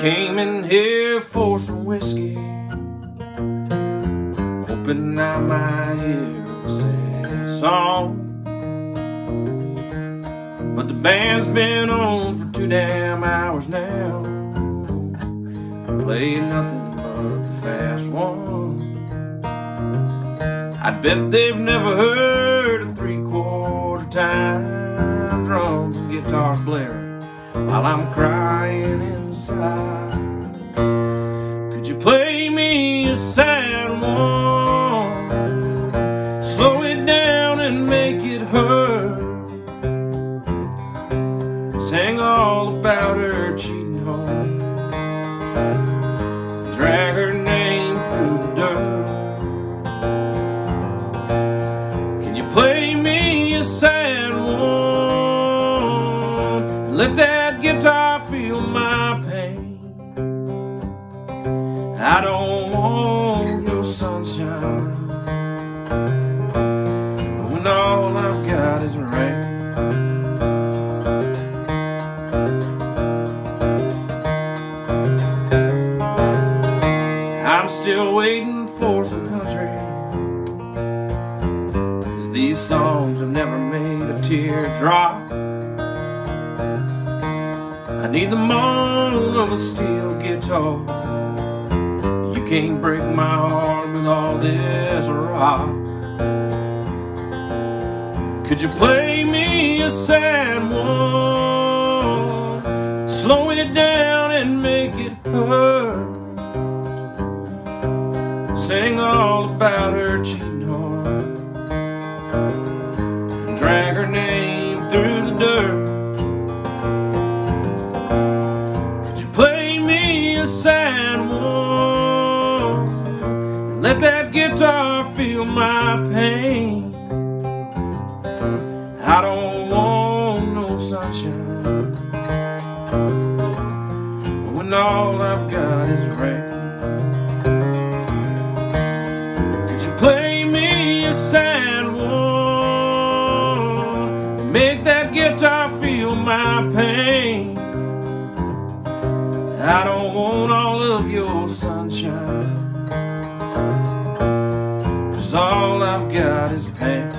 came in here for some whiskey, hoping I might hear a sad song. But the band's been on for two damn hours now, playing nothing but the fast one. I bet they've never heard a three-quarter time drums and guitars blaring while I'm crying inside. Could you play me a sad one? Slow it down and make it hurt. Sang all about her cheating home. Drag her name through the dirt. Can you play me a sad one? Let that guitar feel my pain. I don't want your sunshine when all I've got is rain. I'm still waiting for some country. Cause these songs have never made a tear drop. I need the moan of a steel guitar. You can't break my heart with all this rock. Could you play me a sad one? Slow it down and make it hurt. Sing all about her cheating Let that guitar feel my pain. I don't want no sunshine when all I've got is rain. Could you play me a sad one? Make that guitar feel my pain. I don't want all of your sunshine all I've got is pain.